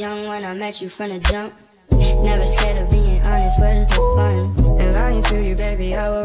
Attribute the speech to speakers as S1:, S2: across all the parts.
S1: young when I met you from the jump Never scared of being honest, where's the fun?
S2: And lying to through you, baby,
S1: I will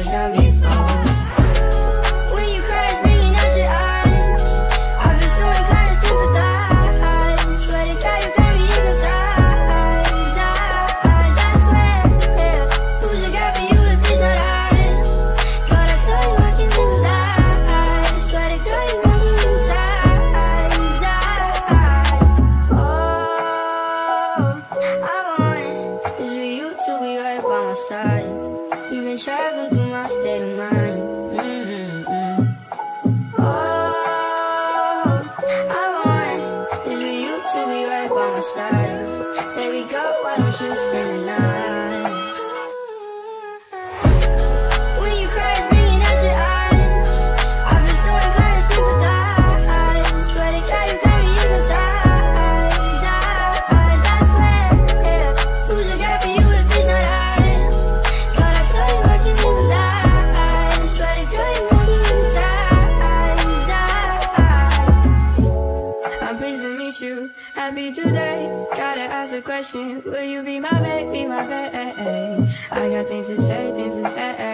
S1: When you cry, bringing out your eyes. I feel so inclined to sympathize. Swear to God, you got me eyes, I swear Who's the guy for you if not I? God, I told you I can do that. Swear to God, you got me I want you to be right by my side. We've been traveling right by my side Baby girl, why don't you spend the night?
S2: pleased to meet you. Happy today. Gotta ask a question. Will you be my baby, my babe? I got things to say, things to say.